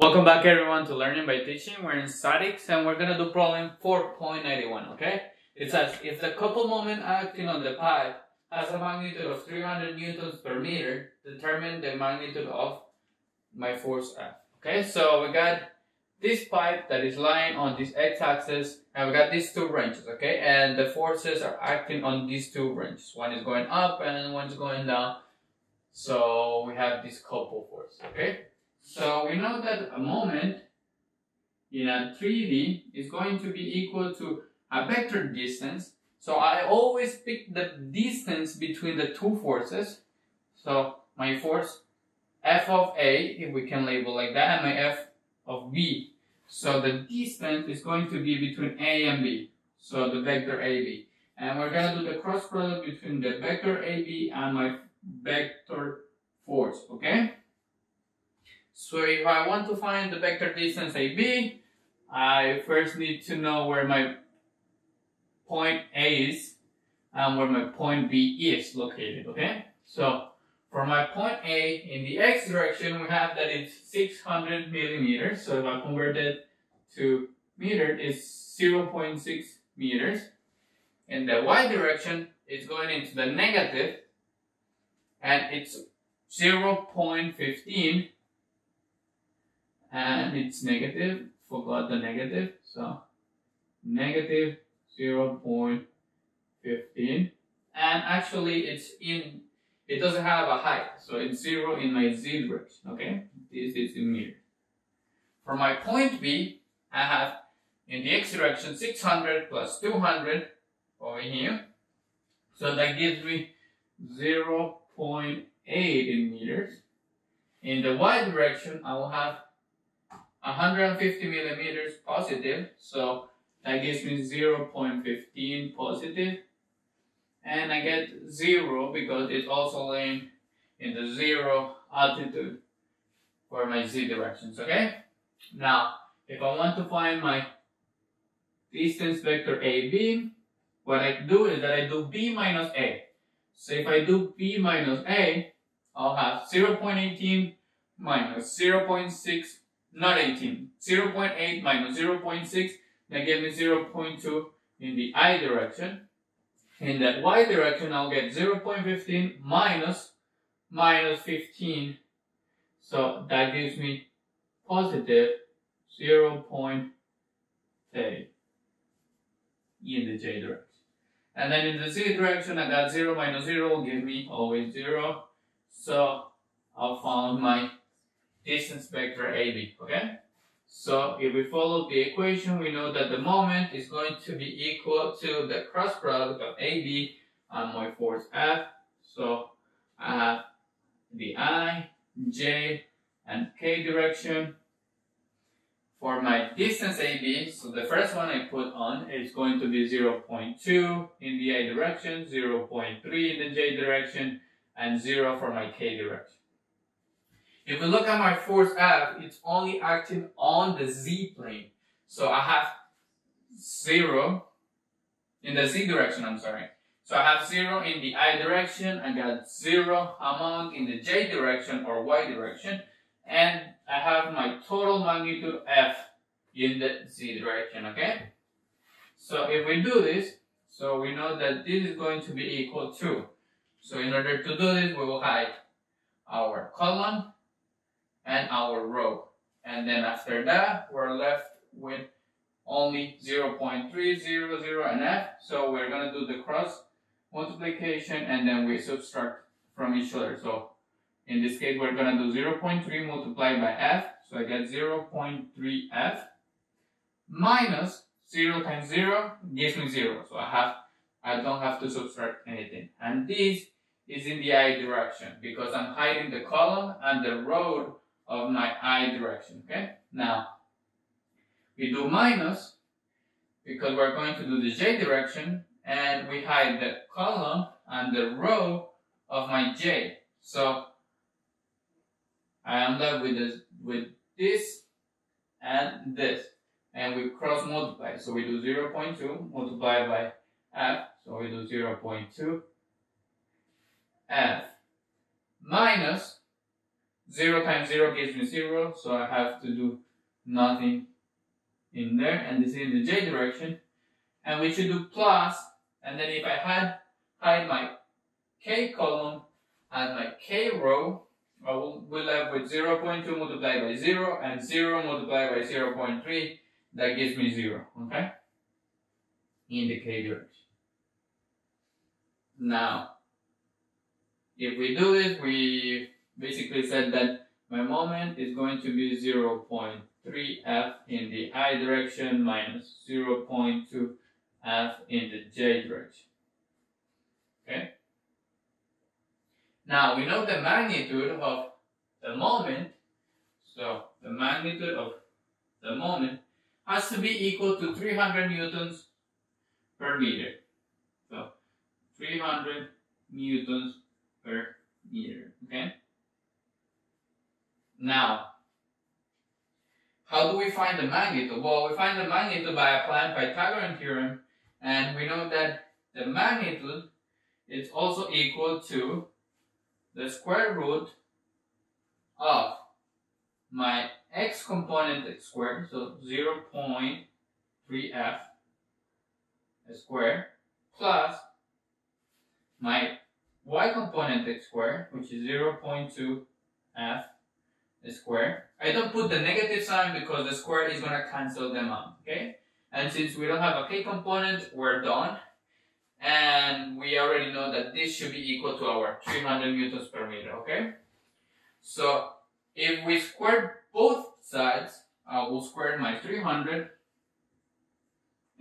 Welcome back everyone to Learning by Teaching. We're in statics and we're going to do problem 4.91, okay? It says, if the couple moment acting on the pipe has a magnitude of 300 newtons per meter, determine the magnitude of my force F. Okay, so we got this pipe that is lying on this x-axis and we got these two wrenches, okay? And the forces are acting on these two wrenches. One is going up and one is going down. So we have this couple force, okay? So we know that a moment in a 3D is going to be equal to a vector distance. So I always pick the distance between the two forces. So my force f of A, if we can label like that, and my f of B. So the distance is going to be between A and B. So the vector AB. And we're going to do the cross product between the vector AB and my vector force, okay? So if I want to find the vector distance AB, I first need to know where my point A is and where my point B is located, okay? So for my point A in the x direction, we have that it's 600 millimeters. So if I convert it to meter, it's 0.6 meters. In the y direction, it's going into the negative and it's 0.15 and it's negative, forgot the negative, so negative 0.15 and actually it's in, it doesn't have a height, so it's 0 in my z direction, okay? This is in meters. For my point B, I have in the x direction 600 plus 200 over here, so that gives me 0.8 in meters. In the y direction, I will have 150 millimeters positive, so that gives me 0.15 positive. And I get 0 because it's also laying in the 0 altitude for my z directions, okay? Now, if I want to find my distance vector AB, what I do is that I do B minus A. So if I do B minus A, I'll have 0.18 minus 0.6 not 18. 0.8 minus 0.6, that gives me 0.2 in the i direction. In the y direction, I'll get 0.15 minus minus 15. So that gives me positive 0.8 in the j direction. And then in the z direction, I got 0 minus 0 will give me always 0. So I found my distance vector AB, okay? So if we follow the equation, we know that the moment is going to be equal to the cross product of AB and my force F. So I have the I, J, and K direction. For my distance AB, so the first one I put on is going to be 0.2 in the I direction, 0.3 in the J direction, and 0 for my K direction. If we look at my force F, it's only acting on the z plane. So I have 0 in the z direction, I'm sorry. So I have 0 in the i direction, I got 0 amount in the j direction or y direction, and I have my total magnitude F in the z direction, okay? So if we do this, so we know that this is going to be equal to, so in order to do this, we will hide our column and our row. And then after that, we're left with only 0.300 and f. So we're going to do the cross multiplication and then we subtract from each other. So in this case, we're going to do 0.3 multiplied by f. So I get 0.3f minus 0 times 0 gives me 0. So I have I don't have to subtract anything. And this is in the i direction because I'm hiding the column and the row of my i direction, okay? Now, we do minus because we're going to do the j direction and we hide the column and the row of my j. So, I am left with this, with this and this. And we cross multiply. So we do 0 0.2 multiplied by f. So we do 0 0.2 f minus 0 times 0 gives me 0, so I have to do nothing in there, and this is in the j direction. And we should do plus, and then if I had hide my k column and my k row, I will, have with 0 0.2 multiplied by 0 and 0 multiplied by 0 0.3, that gives me 0, okay? In the k direction. Now, if we do it, we basically said that my moment is going to be 0.3f in the i direction minus 0.2f in the j direction. Okay? Now we know the magnitude of the moment, so the magnitude of the moment has to be equal to 300 newtons per meter. So 300 newtons per meter, okay? Now, how do we find the magnitude? Well, we find the magnitude by applying Pythagorean theorem, and we know that the magnitude is also equal to the square root of my x component squared, so 0 0.3f squared, plus my y component squared, which is 0 0.2f square. I don't put the negative sign because the square is going to cancel them out, okay? And since we don't have a k component, we're done. And we already know that this should be equal to our 300 newtons per meter, okay? So if we square both sides, I will square my 300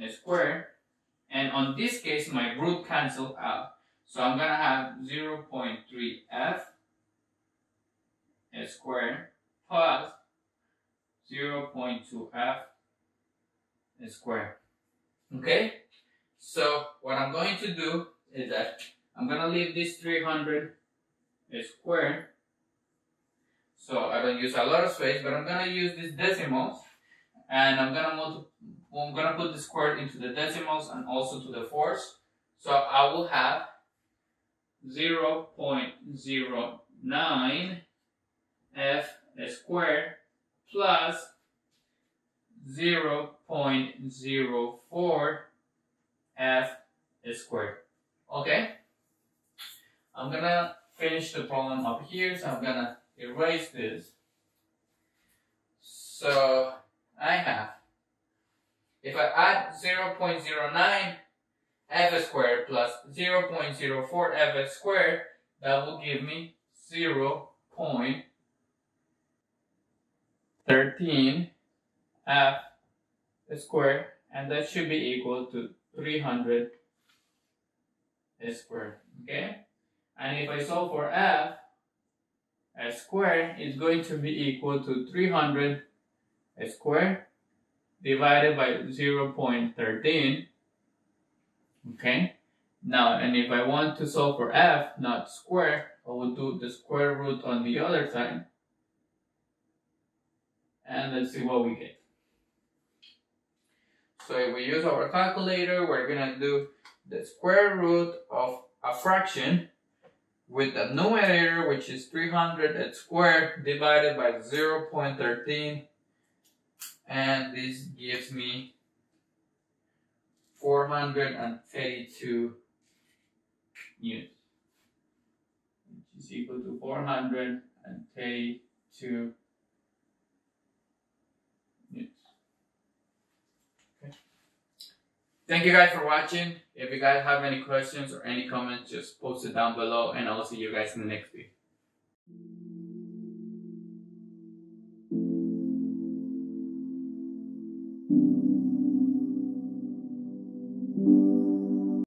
square. And on this case, my root cancel out. So I'm going to have 0.3f square plus 0.2f square. Okay? So what I'm going to do is that I'm going to leave this 300 square. So I don't use a lot of space, but I'm going to use these decimals. And I'm going to multiply I'm going to put the square into the decimals and also to the fours. So I will have 0 0.09 f squared plus 0 0.04 f squared. Okay? I'm gonna finish the problem up here, so I'm gonna erase this. So I have, if I add 0.09 f squared plus 0.04 f squared, that will give me 0 13 f squared and that should be equal to 300 squared okay? And if I solve for f squared is going to be equal to 300 squared divided by 0.13 okay? Now and if I want to solve for f not square I will do the square root on the other side and let's see what we get. So if we use our calculator, we're gonna do the square root of a fraction with the numerator, which is 300 squared divided by 0 0.13, and this gives me 432 newtons, which is equal to 432 Thank you guys for watching. If you guys have any questions or any comments, just post it down below and I'll see you guys in the next video.